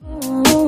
嗯。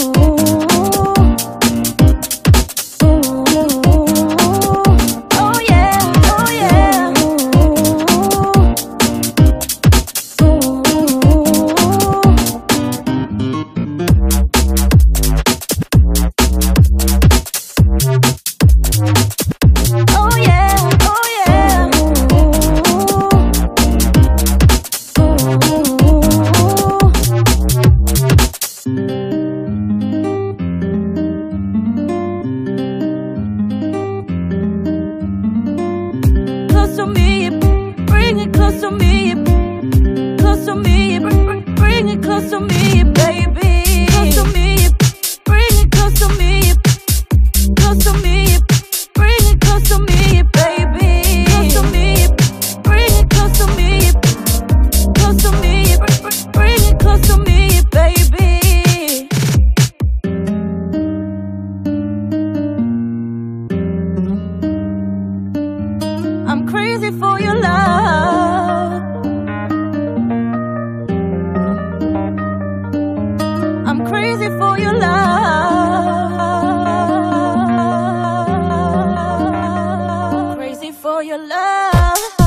So me. crazy for your love. Crazy for your love.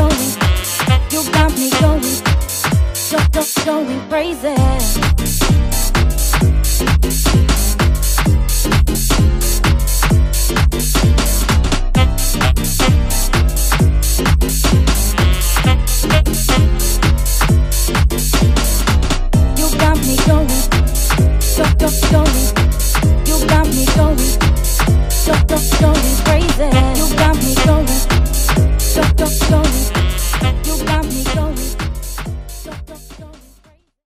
going, you got me going, so, so, going crazy.